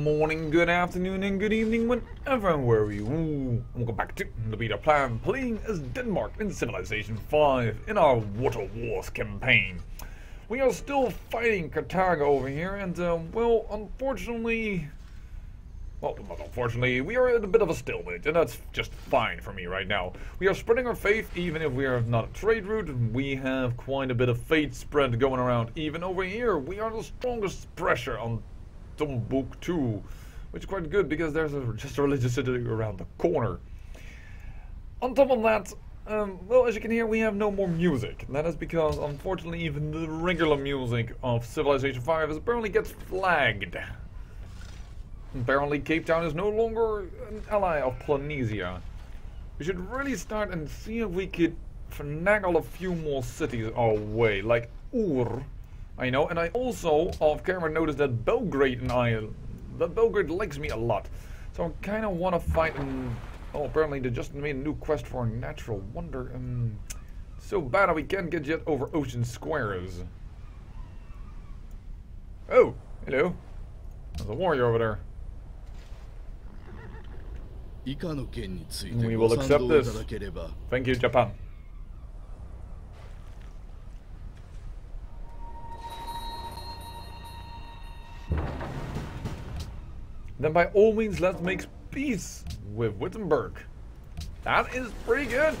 morning, good afternoon, and good evening, whenever and wherever you Ooh, Welcome back to the beta plan, playing as Denmark in Civilization 5 in our Water Wars campaign. We are still fighting Carthago over here, and, uh, well, unfortunately... Well, unfortunately, we are in a bit of a stalemate, and that's just fine for me right now. We are spreading our faith, even if we are not a trade route. We have quite a bit of faith spread going around. Even over here, we are the strongest pressure on Timbuktu, which is quite good because there's a, just a religious city around the corner. On top of that, um, well, as you can hear, we have no more music. And that is because, unfortunately, even the regular music of Civilization 5 apparently gets flagged. Apparently, Cape Town is no longer an ally of Polynesia. We should really start and see if we could finagle a few more cities our way, like Ur, I know, and I also off camera noticed that Belgrade and I, that Belgrade likes me a lot. So I kind of want to fight and, oh, apparently they just made a new quest for natural wonder. Um, so bad that we can't get yet over ocean squares. Oh, hello. There's a warrior over there. We will accept this. Thank you, Japan. Then by all means let's make peace with Wittenberg. That is pretty good.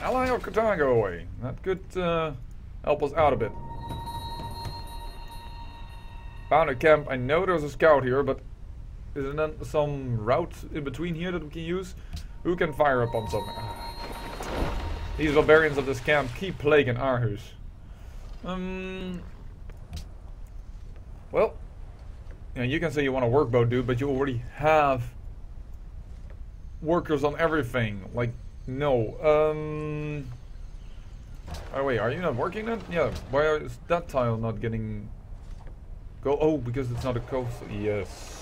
Ally of Carthago away. That could uh, help us out a bit. Found a camp. I know there's a scout here, but is there some route in between here that we can use? Who can fire up on something? These barbarians of this camp keep plaguing Aarhus. Um. Well, you, know, you can say you want a workboat, dude, but you already have workers on everything. Like, no. Um. Oh wait, are you not working then? Yeah. Why is that tile not getting? Go. Oh, because it's not a coast. Yes.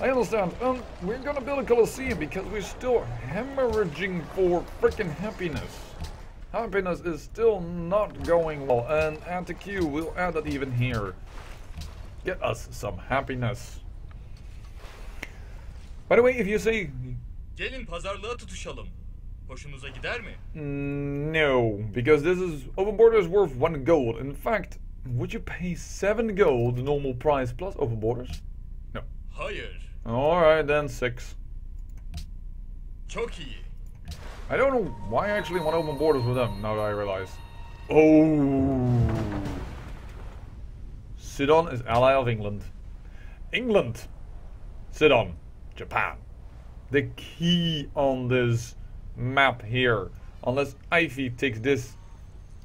I understand. Um, we're gonna build a Colosseum because we're still hemorrhaging for freaking happiness. Happiness is still not going well, and add the queue. We'll add that even here. Get us some happiness. By the way, if you say... Gelin pazarlığa tutuşalım. Hoşunuza gider mi? Mm, no, because this is open border is worth one gold. In fact, would you pay seven gold the normal price plus open borders? No. Hayır. Alright then, six. Çok iyi. I don't know why I actually want open borders with them, now that I realize. Oh. Sidon is ally of England. England! Sidon. Japan. The key on this map here. Unless Ivy takes this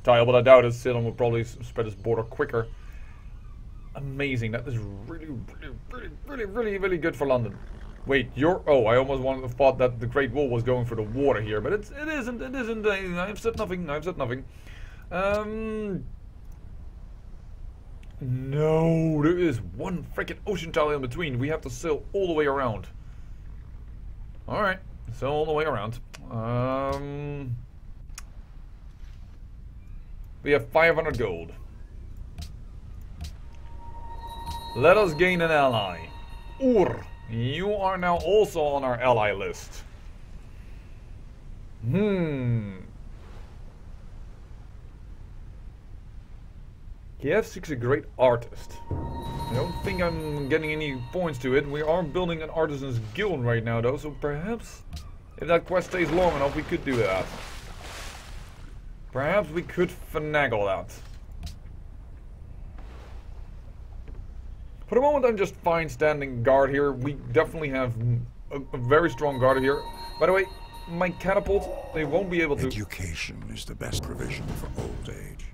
tile, but I doubt it. Sidon will probably spread his border quicker. Amazing. That is really, really, really, really, really, really good for London. Wait, you're... Oh, I almost wanted, thought that the Great Wall was going for the water here, but it's, it isn't. It isn't. I've said nothing. I've said nothing. Um... No, there is one freaking ocean tile in between. We have to sail all the way around. Alright, sail all the way around. Um, we have 500 gold. Let us gain an ally. Ur, you are now also on our ally list. Hmm. Kiev6 a great artist. I don't think I'm getting any points to it. We are building an artisan's guild right now though, so perhaps if that quest stays long enough we could do that. Perhaps we could finagle that. For the moment I'm just fine standing guard here. We definitely have a, a very strong guard here. By the way, my catapult, they won't be able to... Education is the best provision for old age.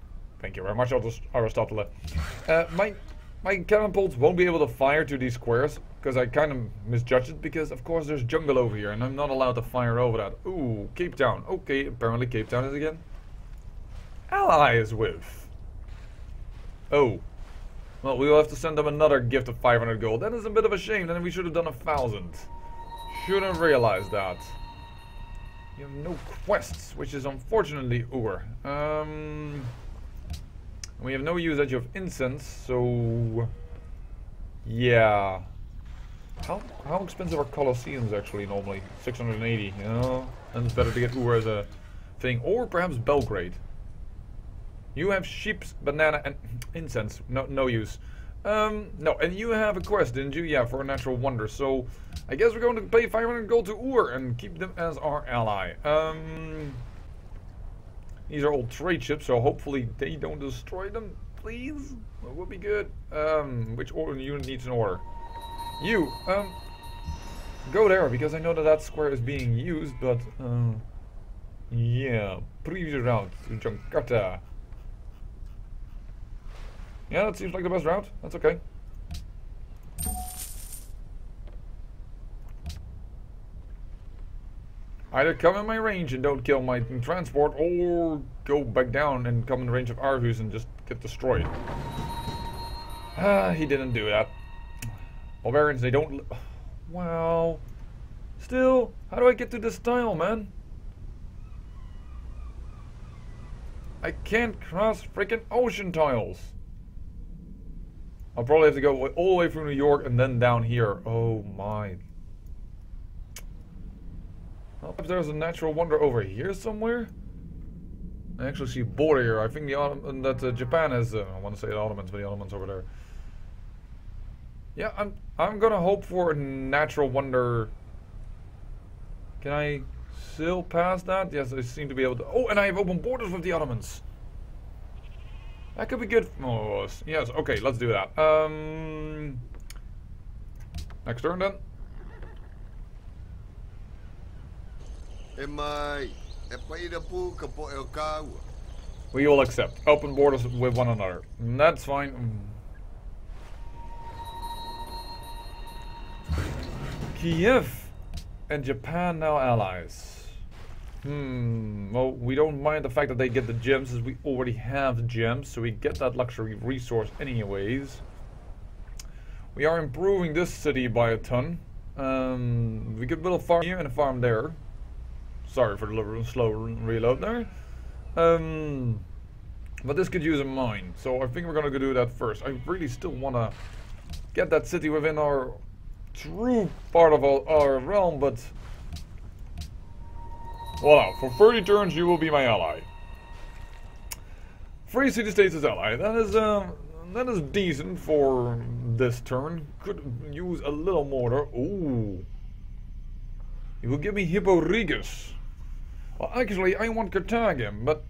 Thank you very much, Aristotle. Uh, my my catapults won't be able to fire to these squares because I kind of misjudged it because of course there's jungle over here and I'm not allowed to fire over that. Ooh, Cape Town. Okay, apparently Cape Town is again. Allies with. Oh. Well, we will have to send them another gift of 500 gold. That is a bit of a shame. Then we should have done a thousand. Should have realized that. You have no quests, which is unfortunately Ur. Um... We have no usage of incense, so... Yeah. How how expensive are Colosseums actually normally? 680, you know? And it's better to get Ur as a thing. Or perhaps Belgrade. You have sheep's banana and incense. No no use. Um, no, and you have a quest, didn't you? Yeah, for a natural wonder. So, I guess we're going to pay 500 gold to Ur and keep them as our ally. Um, these are all trade ships, so hopefully they don't destroy them, please. That would be good. Um, which order unit needs an order? You, um, go there, because I know that that square is being used, but, uh, yeah, previous route to Jakarta. Yeah, that seems like the best route. That's okay. Either come in my range and don't kill my transport, or go back down and come in range of Aarhus and just get destroyed. Ah, he didn't do that. Barbarians, they don't... Well... Still, how do I get to this tile, man? I can't cross freaking ocean tiles. I'll probably have to go all the way through New York and then down here. Oh my. If there's a natural wonder over here somewhere. I actually see border here. I think the Ottoman, that uh, Japan has. Uh, I want to say the Ottomans, but the Ottomans over there. Yeah, I'm. I'm gonna hope for a natural wonder. Can I sail past that? Yes, I seem to be able to. Oh, and I have open borders with the Ottomans. That could be good. Oh, yes. Okay, let's do that. Um, next turn then. We all accept open borders with one another. That's fine. Kiev and Japan now allies. Hmm, well, we don't mind the fact that they get the gems as we already have gems, so we get that luxury resource anyways. We are improving this city by a ton. Um, we build a farm here and a farm there. Sorry for the slow reload there. Um, but this could use a mine, so I think we're gonna go do that first. I really still wanna get that city within our true part of our, our realm, but Voila, for 30 turns you will be my ally. Free city states as ally. That is uh, that is decent for this turn. Could use a little mortar. Ooh. You will give me Hippo Regius. Well, actually, I want Carthagin, but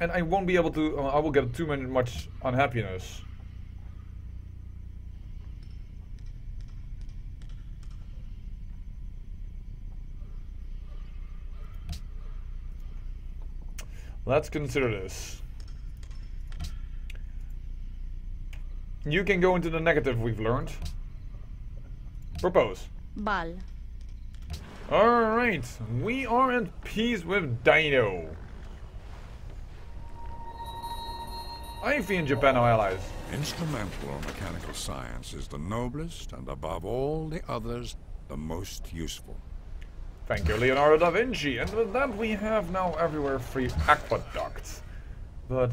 and I won't be able to. Uh, I will get too many much unhappiness. Let's consider this. You can go into the negative we've learned. Propose. Bal. Alright, we are at peace with Dido. Ivy and Japan are allies. Instrumental or mechanical science is the noblest, and above all the others, the most useful. Thank you, Leonardo da Vinci. And with that, we have now everywhere free aqueducts. But,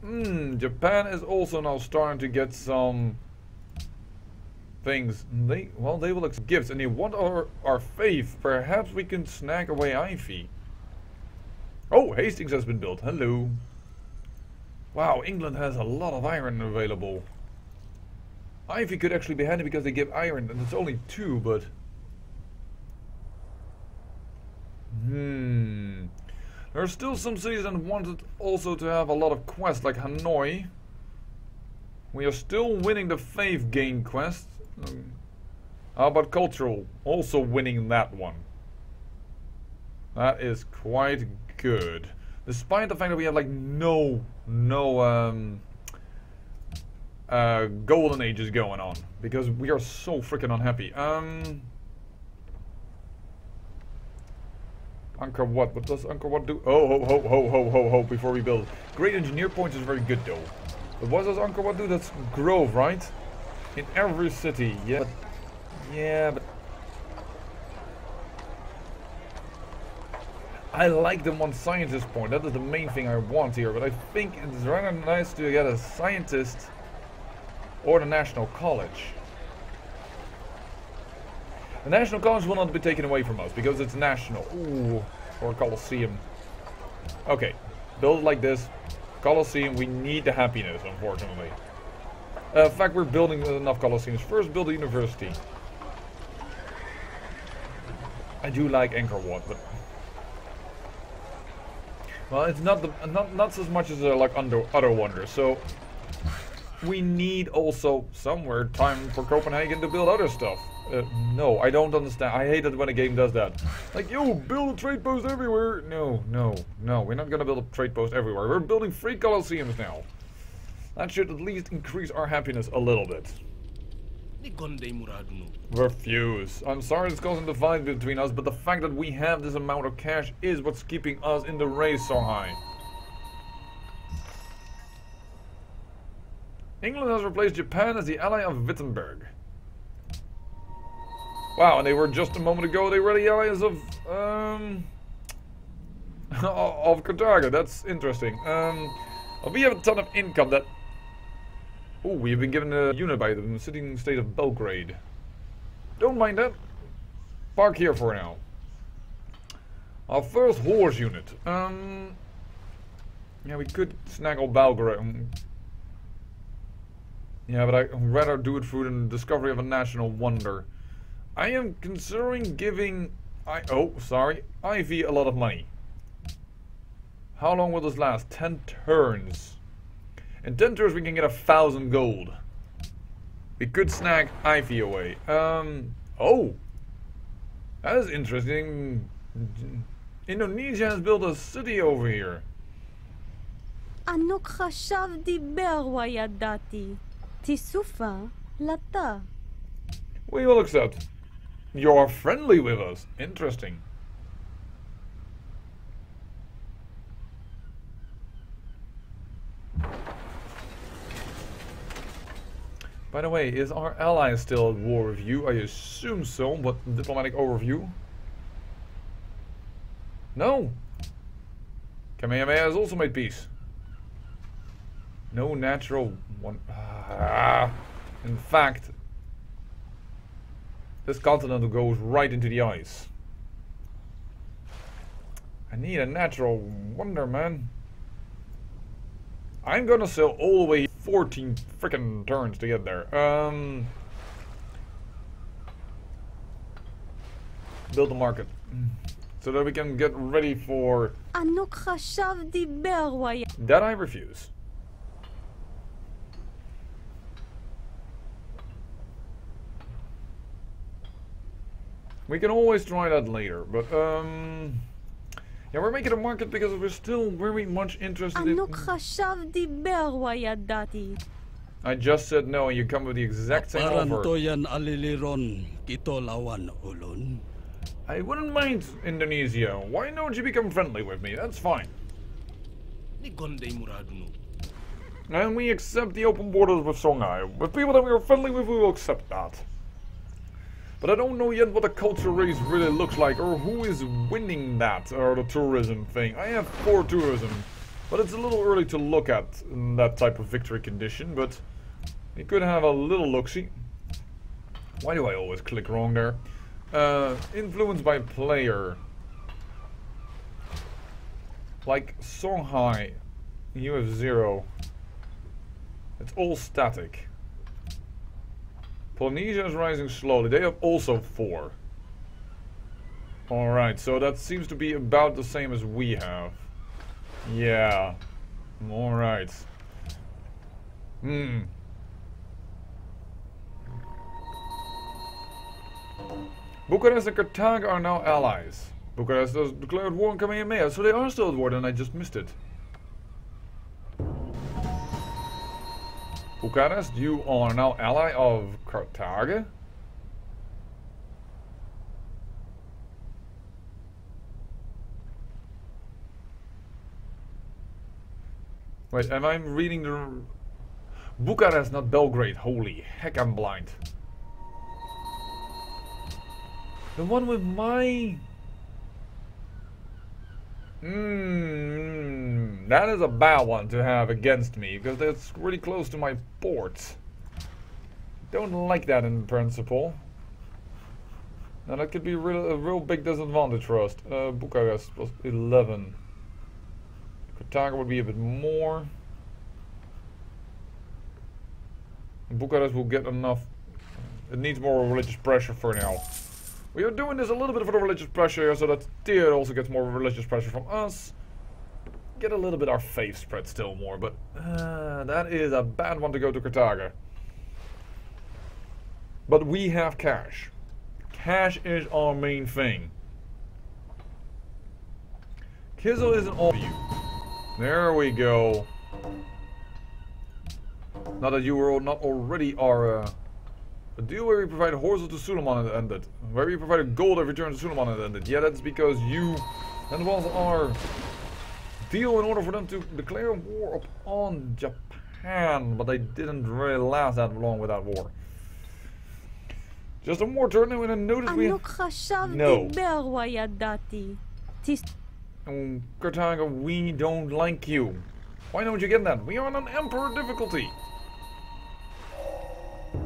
hmm, Japan is also now starting to get some things. They, well, they will accept gifts, and they want our, our faith. Perhaps we can snag away Ivy. Oh, Hastings has been built. Hello. Wow, England has a lot of iron available. Ivy could actually be handy because they give iron, and it's only two, but... Hmm. There are still some cities that wanted also to have a lot of quests, like Hanoi. We are still winning the faith gain quest. How about cultural? Also winning that one. That is quite good. Despite the fact that we have like no, no um, uh, golden ages going on. Because we are so freaking unhappy. Um... Angkor Wat? What does Angkor Wat do? Oh, ho, ho, ho, ho, ho, ho, before we build. Great engineer points is very good though. But what does Angkor Wat do? That's Grove, right? In every city, yeah. But, yeah, but... I like the on scientist point. That is the main thing I want here. But I think it's rather nice to get a scientist or the National College. The national college will not be taken away from us because it's national. Ooh, or Colosseum. Okay, build it like this. Colosseum, we need the happiness, unfortunately. Uh, in fact, we're building enough Colosseums. First, build a university. I do like Angkor Wat, but well, it's not the not not as much as uh, like under other wonders. So we need also somewhere time for Copenhagen to build other stuff. Uh, no, I don't understand. I hate it when a game does that. Like, yo, build a trade post everywhere. No, no, no. We're not gonna build a trade post everywhere. We're building free colosseums now. That should at least increase our happiness a little bit. Refuse. I'm sorry it's causing divide between us, but the fact that we have this amount of cash is what's keeping us in the race so high. England has replaced Japan as the ally of Wittenberg. Wow, and they were just a moment ago, they were the allies of, um, of Carthago. That's interesting. Um, well, we have a ton of income that... Oh, we've been given a unit by the sitting state of Belgrade. Don't mind that. Park here for now. Our first horse unit. Um, yeah, we could snaggle Belgrade. Um, yeah, but I'd rather do it through the discovery of a national wonder. I am considering giving I oh sorry Ivy a lot of money. How long will this last? Ten turns. In ten turns we can get a thousand gold. We could snag Ivy away. Um oh that is interesting. Indonesia has built a city over here. ענוק חשב דיבר וידעתי, תיסופה לטה. We will accept. You're friendly with us. Interesting. By the way, is our ally still at war with you? I assume so, but diplomatic overview? No! Kamehameha has also made peace. No natural one. Ah, in fact, this continent goes right into the ice. I need a natural wonder, man. I'm gonna sail all the way 14 freaking turns to get there. Um, build a market. So that we can get ready for... That I refuse. We can always try that later, but um... Yeah, we're making a market because we're still very much interested in... I just said no and you come with the exact same offer. I wouldn't mind Indonesia. Why don't you become friendly with me? That's fine. And we accept the open borders with Songhai. With people that we are friendly with, we will accept that. But I don't know yet what the culture race really looks like or who is winning that or the tourism thing. I have four tourism, but it's a little early to look at that type of victory condition, but you could have a little look-see. Why do I always click wrong there? Uh, influenced by player. Like Songhai, you have zero. It's all static. Polynesia is rising slowly. They have also four. Alright, so that seems to be about the same as we have. Yeah. Alright. Hmm. Bucharest and Carthago are now allies. Bucharest has declared war on Kamehameha, so they are still at war and I just missed it. Bucharest, you are now ally of Carthage. Wait, am I reading the... Bucharest, not Belgrade. Holy heck, I'm blind. The one with my... Hmm, that is a bad one to have against me, because that's really close to my ports. Don't like that in principle. Now that could be real, a real big disadvantage for us. Uh, Bucharest plus 11. Carthago would be a bit more. Bucharest will get enough. It needs more religious pressure for now. We are doing this a little bit for the religious pressure so that Tyr also gets more religious pressure from us. Get a little bit our faith spread still more, but uh, that is a bad one to go to Carthago. But we have cash. Cash is our main thing. Kizzle isn't all you. There we go. Not that you were not already our uh, a deal where we provide horses to Suleiman ended. Where we provided gold every turn to Suleiman ended. Yeah, that's because you that was our in order for them to declare war upon Japan, but they didn't really last that long without war. Just a more turn and a notice we... No. Kartaga, we don't like you. Why don't you get that? We are on an emperor difficulty.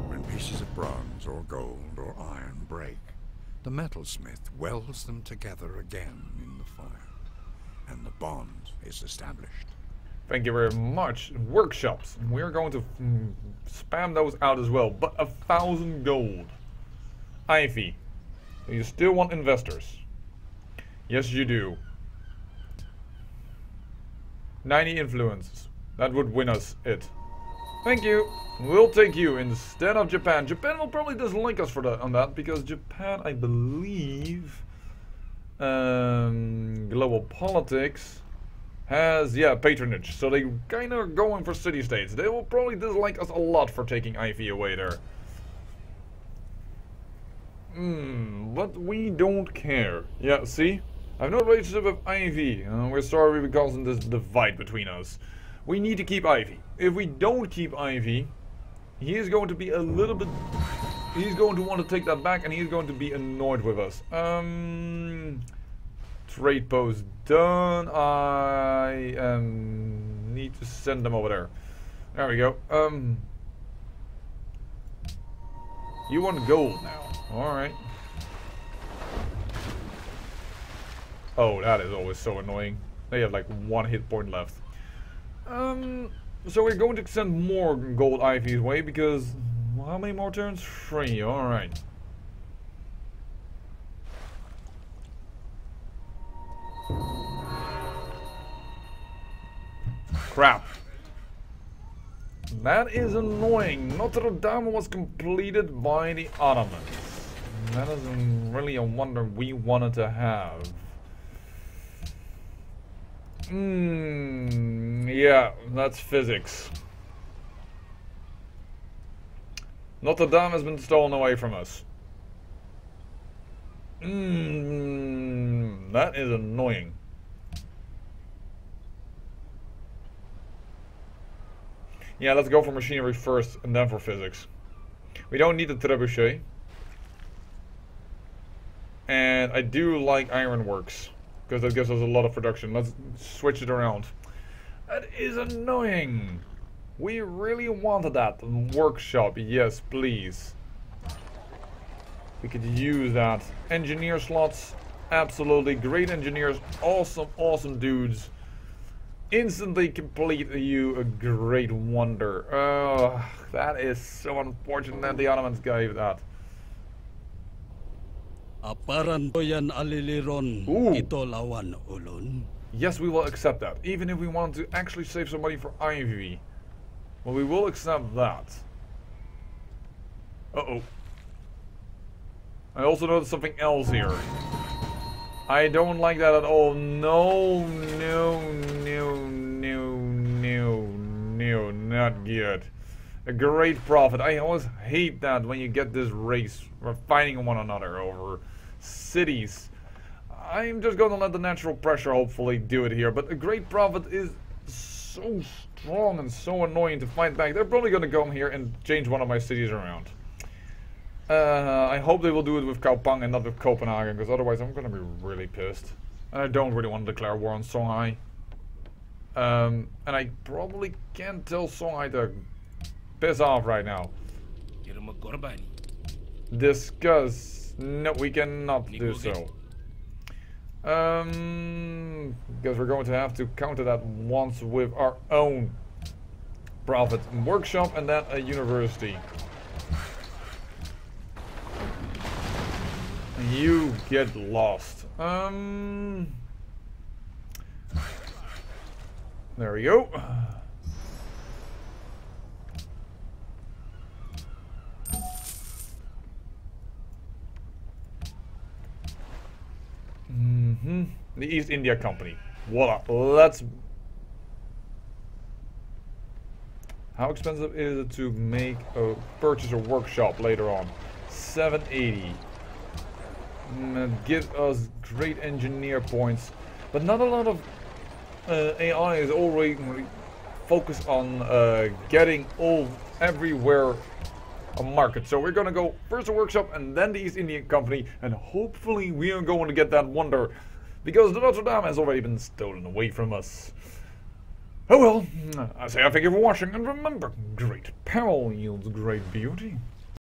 When pieces of bronze or gold or iron break, the metalsmith welds them together again in the fire and the bond is established. Thank you very much. Workshops. We're going to mm, spam those out as well. But a thousand gold. Ivy. You still want investors? Yes, you do. 90 influences. That would win us it. Thank you. We'll take you instead of Japan. Japan will probably dislike us for that on that because Japan, I believe, um, global politics has yeah patronage. So they kind of going for city states. They will probably dislike us a lot for taking Ivy away there. Hmm, but we don't care. Yeah, see? I have no relationship with Ivy. Uh, we're sorry because of this divide between us. We need to keep Ivy. If we don't keep Ivy, he is going to be a little bit... He's going to want to take that back and he's going to be annoyed with us. Um... Trade post done. I um, need to send them over there. There we go. Um... You want gold now. Alright. Oh, that is always so annoying. They have like one hit point left. Um, so we're going to send more gold Ivy's way because how many more turns? Three. All right. Crap. That is annoying. Notre Dame was completed by the Ottomans. That isn't really a wonder we wanted to have. Hmm, yeah, that's physics. Notre Dame has been stolen away from us. Hmm, that is annoying. Yeah, let's go for machinery first and then for physics. We don't need the trebuchet. And I do like ironworks. Because that gives us a lot of production. Let's switch it around. That is annoying. We really wanted that. Workshop, yes, please. We could use that. Engineer slots, absolutely. Great engineers, awesome, awesome dudes. Instantly complete you a great wonder. Oh, that is so unfortunate that the Ottomans gave that. Aparan yan aliliron ito lawan ulun. Yes, we will accept that. Even if we want to actually save some money for Ivy. Well, we will accept that. Uh-oh. I also noticed something else here. I don't like that at all. No, no, no, no, no, no, not good. A great prophet. I always hate that when you get this race. We're fighting one another over cities. I'm just going to let the natural pressure hopefully do it here. But a great prophet is so strong and so annoying to fight back. They're probably going to come here and change one of my cities around. Uh, I hope they will do it with Kaupang and not with Copenhagen, because otherwise I'm going to be really pissed. And I don't really want to declare war on Songhai. Um, and I probably can't tell Songhai to piss off right now. Discuss. No, we cannot do so. Um, because we're going to have to counter that once with our own profit workshop and then a university. You get lost. Um, there we go. hmm The East India Company. Voila. Let's. How expensive is it to make a purchase a workshop later on? 780. Mm, give us great engineer points, but not a lot of uh, AI is already focused on uh, getting all everywhere a market. So we're gonna go first a workshop and then the East Indian Company, and hopefully we are going to get that wonder, because the Notre Dame has already been stolen away from us. Oh well, I say I thank you for watching, and remember, great peril yields great beauty.